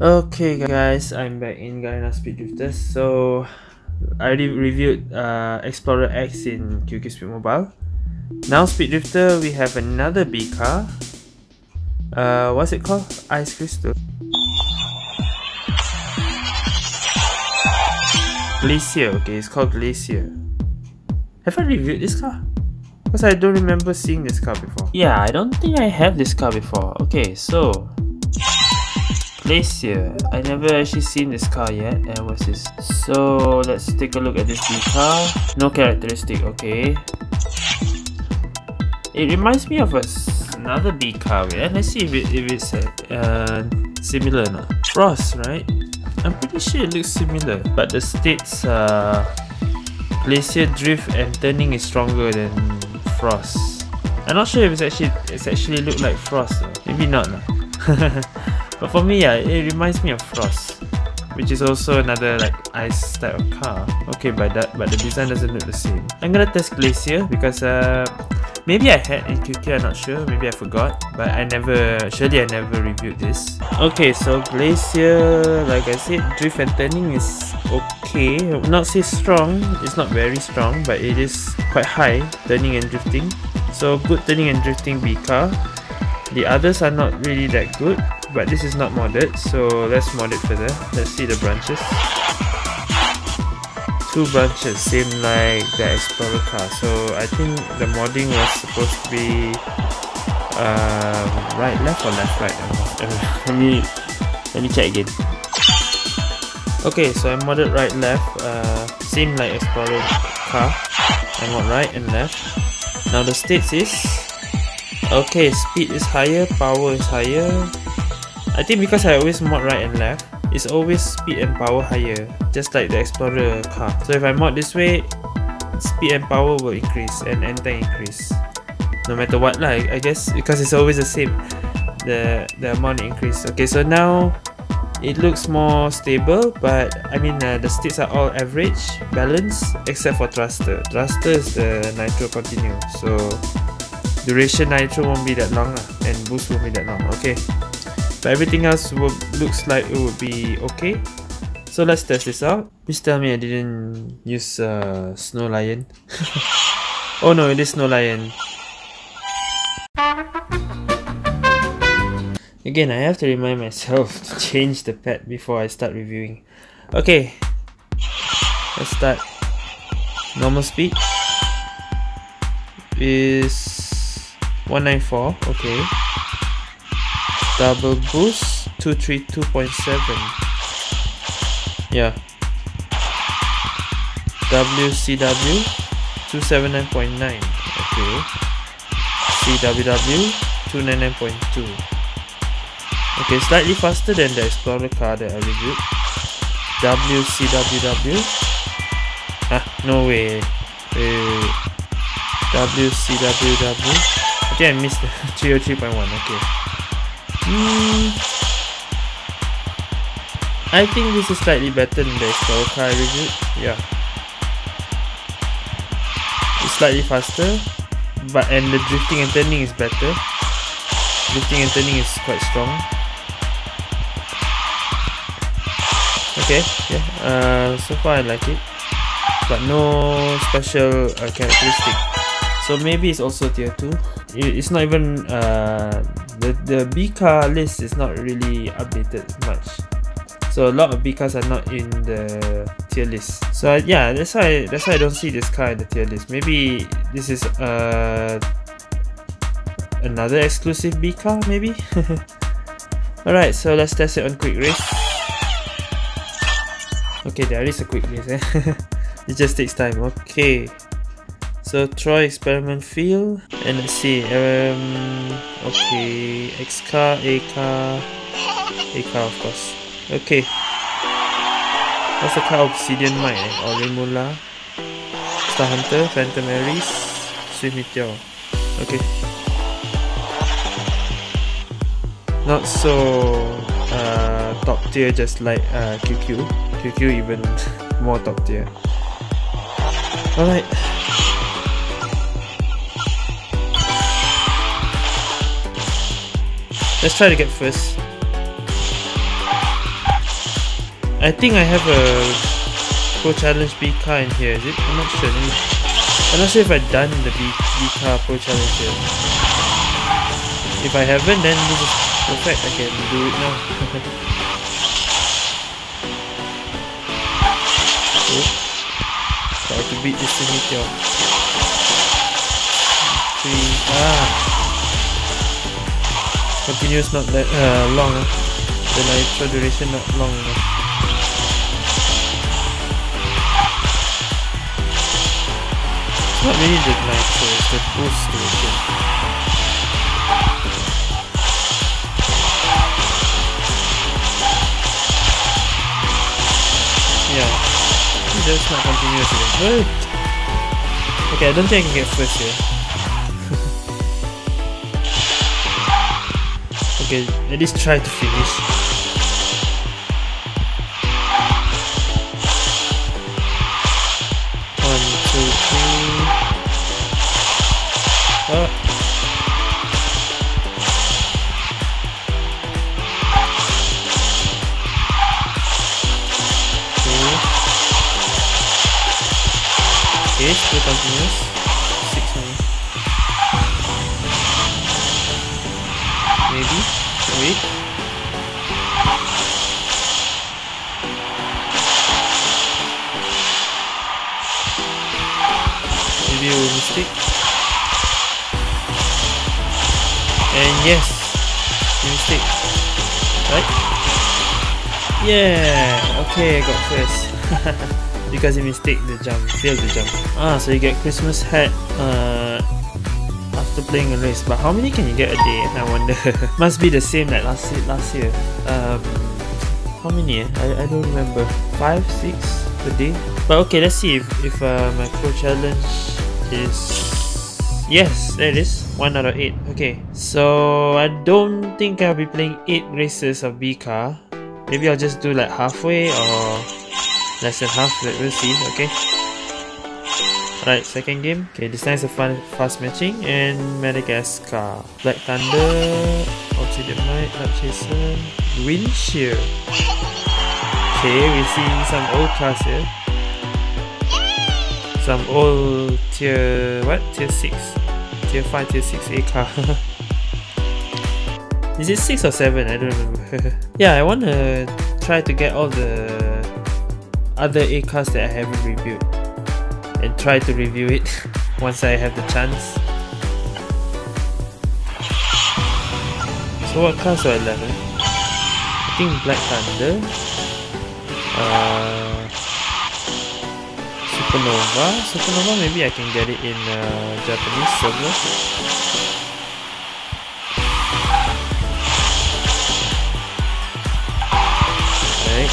Okay guys, I'm back in Garena Speed Drifters. So I already reviewed uh, Explorer X in QQ Speed Mobile. Now Speed Drifter, we have another B car. Uh, what's it called? Ice Crystal. Glacier, okay, it's called Glacier. Have I reviewed this car? Because I don't remember seeing this car before. Yeah, I don't think I have this car before. Okay, so Glacier. I never actually seen this car yet. And what's this? So let's take a look at this B car. No characteristic, okay. It reminds me of a, another B car. Wait, let's see if, it, if it's uh, similar or not. Frost, right? I'm pretty sure it looks similar. But the states uh, Glacier drift and turning is stronger than Frost. I'm not sure if it's actually it's actually look like Frost. Though. Maybe not. But for me, yeah, it reminds me of Frost, which is also another like ice type of car. Okay, but that but the design doesn't look the same. I'm gonna test Glacier because uh, maybe I had in QQ, I'm not sure. Maybe I forgot, but I never. Surely I never reviewed this. Okay, so Glacier, like I said, drift and turning is okay. Not say strong. It's not very strong, but it is quite high turning and drifting. So good turning and drifting B car. The others are not really that good, but this is not modded, so let's mod it further. Let's see the branches. Two branches, same like the Explorer car. So I think the modding was supposed to be uh, right, left or left, right. let me let me check again. Okay, so I modded right, left. Uh, same like Explorer car. I mod right and left. Now the states is Okay, speed is higher, power is higher. I think because I always mod right and left, it's always speed and power higher, just like the Explorer car. So if I mod this way, speed and power will increase and enter increase. No matter what lah, I guess because it's always the same, the, the amount increase. Okay, so now it looks more stable, but I mean uh, the states are all average, balanced, except for thruster. Thruster is the nitro continue, so duration nitro won't be that long lah, and boost won't be that long okay but everything else will, looks like it would be okay. So let's test this out. Please tell me I didn't use uh, snow lion. Oh no it is snow lion. Again I have to remind myself to change the pet before I start reviewing. Okay. Let's start. Normal speed is 194 okay double boost 232.7 yeah. WCW 279.9 okay. CWW 299.2 okay slightly faster than the Explorer car that I reviewed. WCWW ah no way. Wait, WCWW think I missed 303.1, okay. Mm, I think this is slightly better than the car I reviewed. Yeah. It's slightly faster, but and the drifting and turning is better. Drifting and turning is quite strong. Okay, yeah. Uh, so far I like it, but no special uh, characteristic. So maybe it's also tier 2 it's not even uh, the the B car list is not really updated much. So a lot of B cars are not in the tier list. So yeah, that's why that's why I don't see this car in the tier list. Maybe this is uh another exclusive B car, maybe. Alright, so let's test it on quick race. Okay, there is a quick race. Eh? it just takes time. Okay. So try experiment field and let's see um okay X car A car A car of course. Okay. What's the car obsidian mine? Eh? Orimula Star Hunter Phantom Aries Meteor. Okay. Not so uh, top tier just like uh, QQ QQ even more top tier. Alright Let's try to get first. I think I have a Pro Challenge B car in here, is it? I'm not sure. I'm not sure if I've done the B, B car Pro Challenge here. If I haven't, then this is perfect. I can do it now. oh. Try to beat this thing Three. Ah! Continuous not that uh, long uh. the nitro duration not long enough. It's not really the nitro it's the boost duration. Yeah. That's not continuous again. okay I don't think I can get first here Okay, at least try to finish. A mistake. And yes, mistake. Right? Yeah. Okay, I got first. because you mistake the jump, failed the jump. Ah, so you get Christmas hat. Uh, after playing a race. But how many can you get a day? I wonder. Must be the same like last year. Last year. Um, how many? I, I don't remember. Five, six a day. But okay, let's see if if uh, my pro challenge is. Yes, there it is. One out of eight. Okay, so I don't think I'll be playing eight races of B car. Maybe I'll just do like halfway or less than half. We'll see. Okay. Alright, second game. Okay, this time is a fun, fast matching and Madagascar. Black Thunder, Obsidian Might, Lab Chaser, Windshield. Okay, we see some old cars here. Some old tier, what? Tier 6. Tier 5, tier 6 A car. is it 6 or 7? I don't remember. yeah, I want to try to get all the other A cars that I haven't reviewed and try to review it once I have the chance. So what cars are 11? I think Black Thunder, uh, Supernova. Supernova maybe I can get it in uh, Japanese server. Right.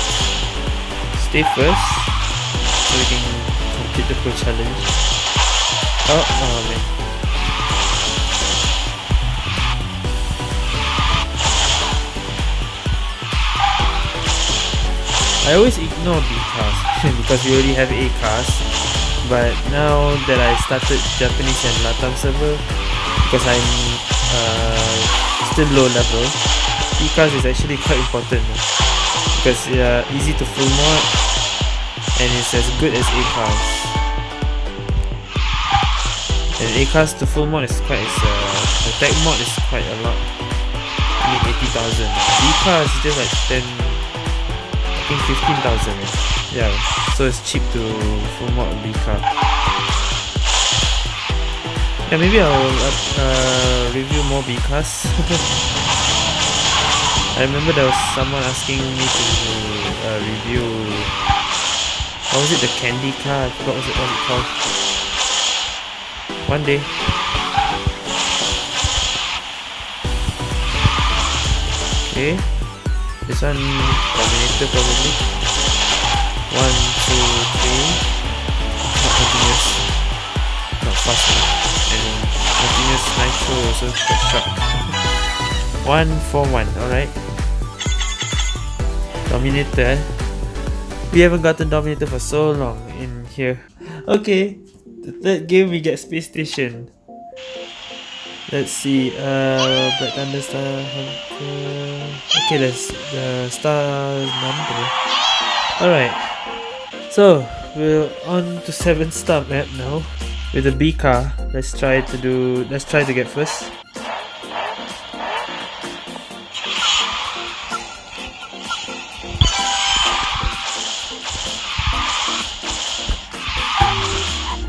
Stay first so we can complete the full challenge. Oh, oh man. I always ignore B cars because we already have A cars. But now that I started Japanese and Latam server, because I'm uh, still low level, cars is actually quite important because uh, easy to full mod and it's as good as A cars. And A class to full mod is quite uh, attack mod is quite a lot. I mean 80,000. B class is just like 10 I think 15,000 yeah. So it's cheap to full mod B car. Yeah, maybe I'll uh, uh, review more B class. I remember there was someone asking me to uh, review. What was it? The candy car? I forgot what it, what it called. One day. Okay. This one Terminator probably. One, two, three. Not continuous. Not fast enough. And continuous nitro also quite short. one, four, one. Alright. Dominator. We haven't gotten Dominator for so long in here. Okay. The third game we get Space Station. Let's see. Uh, Black Thunder Star Hunter. Okay, let's the star number. Alright, so we're on to 7 star map now with the B car. Let's try to do, let's try to get first.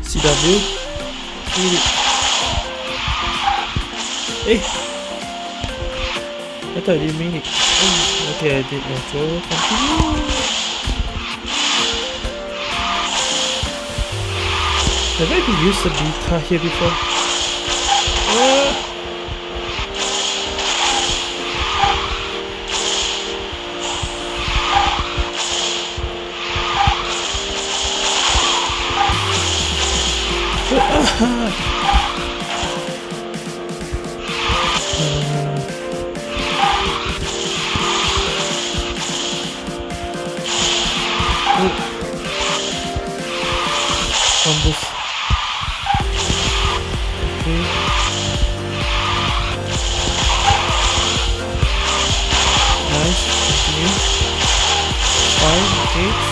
CW. Hey! Eh. I thought you made it. Oh, okay, I did not. So continue. Have I used the B car here before? Uh, Ambos.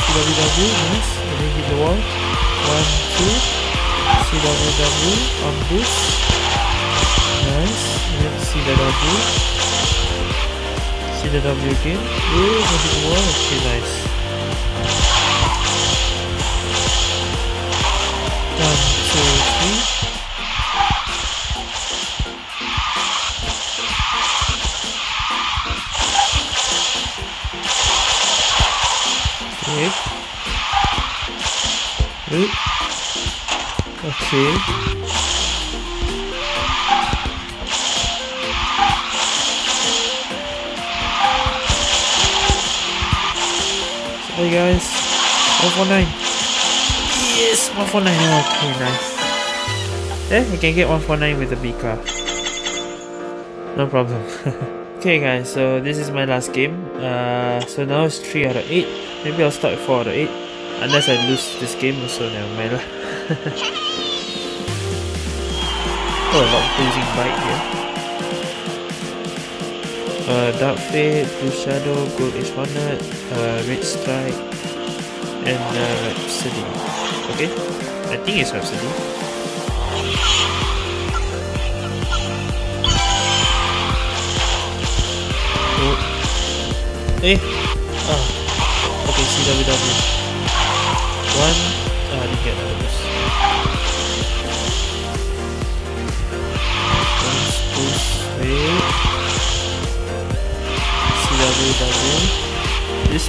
CWW. Then hit the wall. One, two. CWW. on this. Nice. Then CWW. CWW again. Ooh, hit the wall. Okay, nice. One, Okay. Hey guys, 149. Yes, 149. Okay, nice. Eh, you can get 149 with the B car. No problem. okay guys, so this is my last game. Uh, so now it's 3 out of 8. Maybe I'll start with 4 out of 8. Unless I lose this game, so never mind oh, a lot of losing bite here. Uh, Dark Fate, Blue Shadow, Gold Hornet, uh, Red Strike, and uh, Rhapsody. Okay, I think it's Rhapsody. Oh. Eh! Ah. Okay, CWW. One. Ah, I didn't get another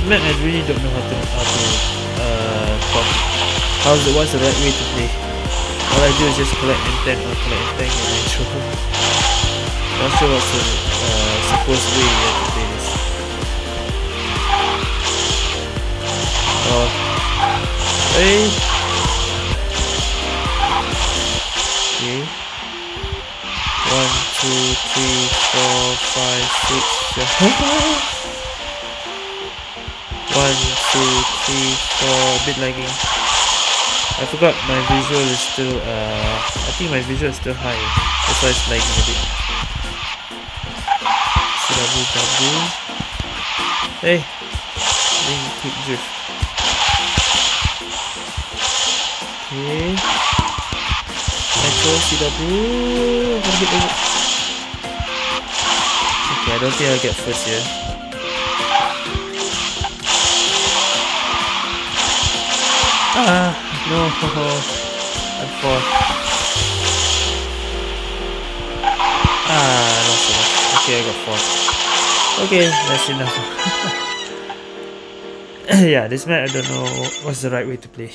map I really don't know how to how to uh talk. How's the what's the right way to play? All I do is just collect tank or collect tank and then throw. Not sure what's the uh, supposed way you have to play this. Oh. Hey. Okay. One, two, three, four, five, six, seven. One, two, three, four. A bit lagging. I forgot my visual is still. Uh, I think my visual is still high. That's why it's lagging a bit. CWW. Hey, being quick drift. Okay. Metro CW. I'm. Okay, I don't think I'll get first here. Ah, no. I'm fourth. Ah, lost it. Okay, I got fourth. Okay, that's enough. yeah, this map I don't know what's the right way to play.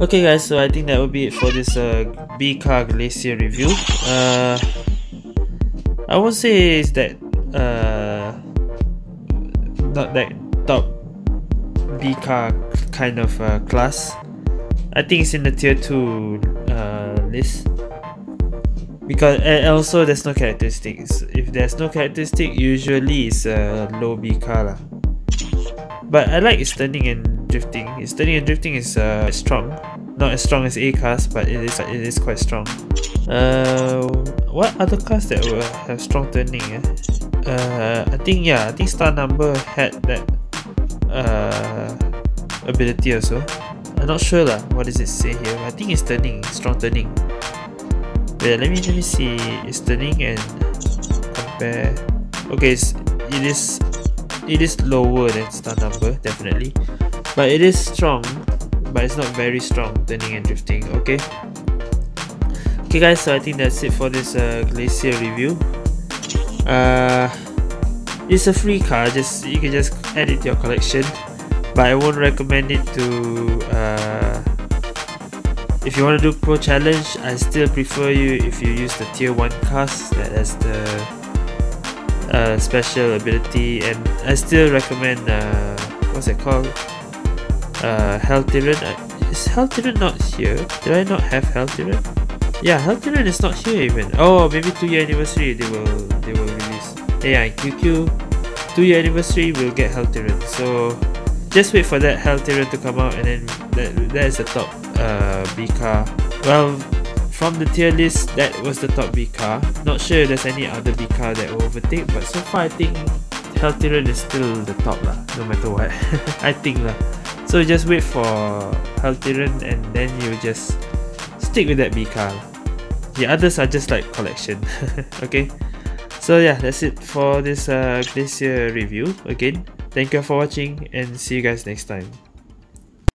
Okay guys, so I think that will be it for this uh, B car glacier review. Uh, I won't say it's that uh, not that top B car kind of uh, class. I think it's in the tier 2 uh, list. Because and also there's no characteristics. If there's no characteristic, usually it's a low B car lah. But I like its turning and drifting. Its turning and drifting is uh, strong. Not as strong as A cars, but it is it is quite strong. Uh, what other cars that will have strong turning? Eh? Uh, I think yeah, I think Star Number had that uh, ability also. I'm not sure lah. What does it say here? I think it's turning, strong turning. Wait, let me let me see. It's turning and compare. Okay, it's, it is it is lower than star number definitely, but it is strong. But it's not very strong turning and drifting. Okay. Okay, guys. So I think that's it for this uh, glacier review. Uh, it's a free car. Just you can just add it to your collection but I won't recommend it to uh, if you want to do pro challenge I still prefer you if you use the tier 1 cast that has the uh, special ability and I still recommend uh, what's it called uh, Heltiran uh, is Heltiran not here? Did I not have Heltiran? Yeah, Heltiran is not here even. Oh, maybe 2 year anniversary they will they will release. Yeah, QQ 2 year anniversary we'll get Heltiran. So just wait for that Heltiran to come out and then that, that is the top uh, B car. Well, from the tier list, that was the top B car. Not sure there's any other B car that will overtake, but so far I think Heltiran is still the top lah, no matter what. I think lah. So just wait for Heltiran and then you just stick with that B car. The others are just like collection. okay. So yeah, that's it for this uh, Glacier review again. Thank you for watching and see you guys next time.